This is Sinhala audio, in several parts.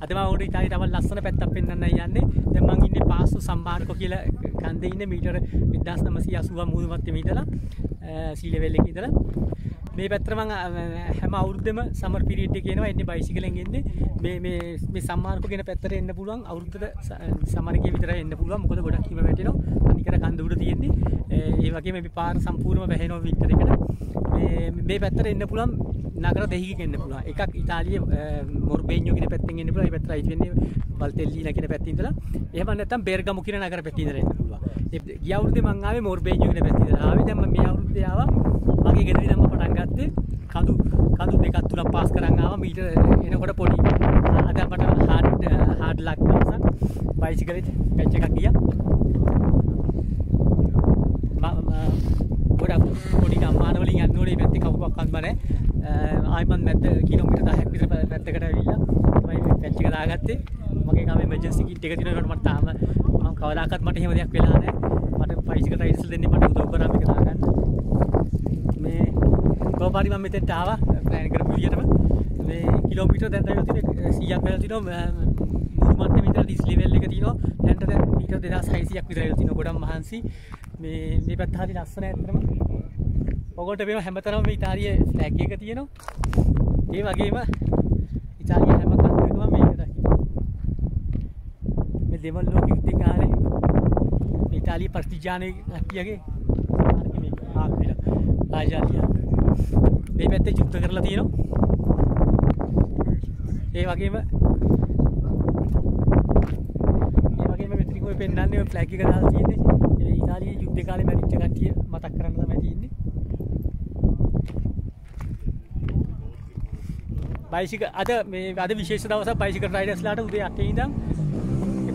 අදම ඔට ඉතාලි තව ලස්සන පැත්තක් පෙන්න්න යන්නේ. දෙමන් ඉන්න පාසු සම්බාර්කො කියල කන්ද ඉන්න මීටර විදස් නමසි අසුව මුදුමත්ත මීටලා සීලවෙල්ල ඉදලා මේ පැත්‍රමං හැම අවුරුද්ධම සමර පිරිට් කියනවා එන්න බයිසිකලෙන්ගෙන්ද මේ සම්මාර්ක ගෙන පැත්තර එන්න පුළුවන්. අවුරුද්ධ සමරක විතර එන්න පුළුව මොකද ගොඩක් කිම වැටන නිකර කන්දුර තියෙන්නේ. ඒ වගේ මේ පාර සම්පූර්ම බැහෙනෝ විතරකට මේ පැත්තර එන්න පුළන් නගර දෙහි එන්න පුළ එකක් ඉතාලිය මොර්බේඥගෙන පැත්තිෙන් පුල පැත්ර ඉතින්නේ බල්තෙල්ලි නගෙන පැත්තිදල ඒමනත්තම් බේර්ගම කියන නගර පැතිදරන්න පුළුව යවුද මංගේ මොර්බේඥගෙන පැතිද ආව දම මේ අවුද්ධාව මගේ ගෙදරි දම පටන් ගත්තේ කඳු කඳු දෙකත් තුනක් පාස් කරන්නාව මීට එනකොට පොඩි අද අපට හාඩ් හාඩ් ලක් දවස බයිසිකලෙත් පැච්ච එකක් ගිය. ගොඩක් පොඩි ගම්මානවලින් යන්නෝනේ පැත්තේ කවුවක් අන්බන ආයිමන් මැත්ත කිලෝමිට දහයක් විතර පැත්තකට ඇවිල්ලා තමයි පැච්ච එක දාගත්තේ. මගේ ගම එමර්ජන්සි කිට් එක තියෙනකොට මට තාම මම කවදාකවත් මට එහෙම දෙයක් වෙලා නැහැ. මට බයිසිකල් රයිඩර්ස් දෙන්නේ මට උදව් කරා මේක දාගන්න. කෝපාරි මම මෙතෙන්ට ආවා. ප්ලෑන් කරපු විදිහටම. මේ කිලෝමීටර් දැන් දැන් තියෙන 100ක් වෙලා තිනවා. මුළු මට්ටමේ ඉඳලා ඩිස් ලෙවල් එක තියෙනවා දැන්ට දැන් මීටර් 2600ක් විතර වෙලා තිනවා ගොඩක් මහන්සි. මේ මේ පැත්ත හරි ලස්සන ඇත්තටම. ඔගොල්ලන්ට මේ හැමතරම මේ ඉතාලියේ ෆ්ලැග් එක තියෙනවා. ඒ වගේම ඉතාලිය හැම කන්ට්‍රියකම මේක දකින්න මේ දෙවල් ලෝක යුද්ධ කාලේ ඉතාලිය පර්තිජානේ කට්ටියගේ ආර්ගි මේක ආක්විලා රාජාලියා මේ පැත්තේ යුද්ධ කරලා තියෙනවා. ඒ වගේම ඒ වගේම මෙතනින් ඔය පෙන්වන්නේ ඔය ෆ්ලැග් එක දාලා තියෙන්නේ. ඉතාලියේ යුද්ධ කාලේ මැරිච්ච කට්ටිය මතක් කරන්න තමයි තියෙන්නේ. බයිසික අද මේ අද විශේෂ දවසක් බයිසිකල් රයිඩර්ස්ලාට උදේ 8 ඉඳන්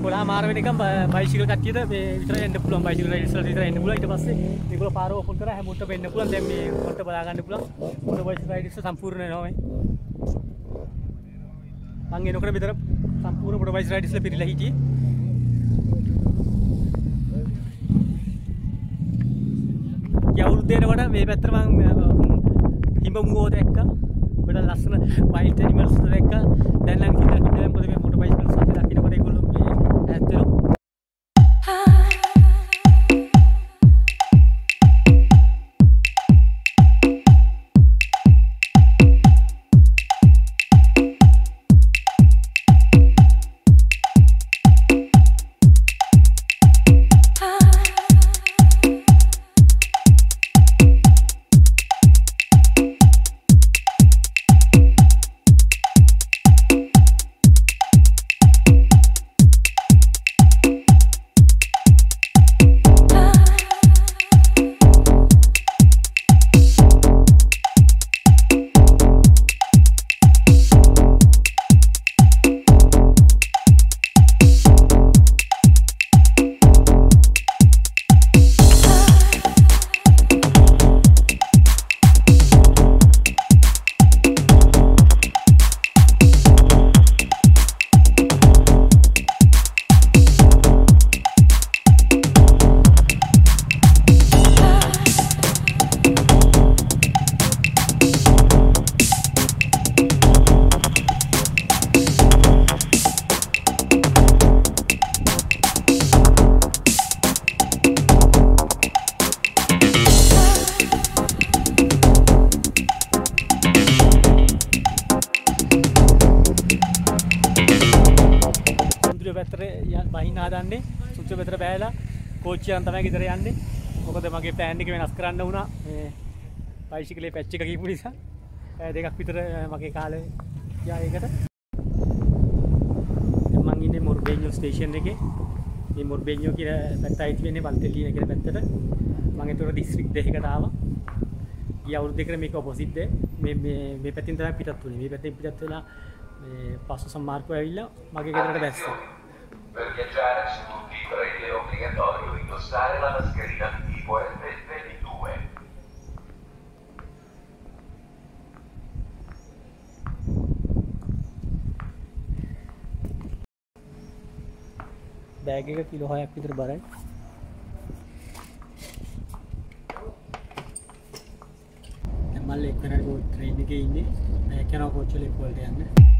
කොලා මාර වෙනකම් බයිසිකල් කට්ටියට මේ විතර එන්න පුළුවන්. බයිසිකල් රයිඩර්ස්ලාට විතර එන්න පුළුවන්. ඊට පස්සේ මේගොල්ලෝ පාර ඕපන් කරලා හැමෝටම වෙන්න පුළුවන්. දැන් මේ කොට බලා ගන්න පුළුවන්. මොන බයිසිකල් රයිඩර්ස් සම්පූර්ණ වෙනවා මේ. මං එනකොට විතර සම්පූර්ණ මොන බයිසිකල් රයිඩර්ස්ලා පිරීලා හිටියේ. යවුරුද්ද එනකොට මේ පැත්තට මං හිඹ මුවෝ දැක්කා. ගොඩ ලස්සන වයිල්ඩ් ඇනිමල්ස් දැක්කා දැන් නම් හිතා හිතා මොකද මේ මොටර් බයිසිකල් සත්‍ය දකින්නකොට ඒගොල්ලෝ මේ ඇත්තට පැත්තර බහින්න හදන්නේ. සුච්ච පෙතර බෑලා කෝච්චියන් තමයි ගෙදර යන්නේ. මොකද මගේ ප්ලෑන් එක වෙනස් කරන්න වුණා. මේ බයිසිකලේ පැච් එක කීපු නිසා. දෙකක් විතර මගේ කාලේ යා ඒකට. මං ඉන්නේ මොර්බේඤ්ඤෝ ස්ටේෂන් එකේ. මේ මොර්බේඤ්ඤෝ කියන පැත්ත අයිති වෙන්නේ වල්තෙල්ලින කියන පැත්තට. මම ඒතර දිස්ත්‍රික් දෙකකට ආවා. ගිය අවුරුදු දෙකකට මේක ඔපොසිට් මේ මේ මේ පැත්තෙන් තමයි පිටත් වුනේ. මේ පැත්තෙන් පිටත් වෙලා මේ පස්සු සම්මාර්කෝ ඇවිල්ලා මගේ ගෙදරට බැස්සා. Per viaggiare su tutti i treni è obbligatorio indossare la mascherina di tipo FFP2. Bag එක කිලෝ හයක් විතර බරයි. මල්ල එක්වැනට ට්‍රේන් එක ඉන්නේ? කැනව කොච්චල එක්වලට යන්න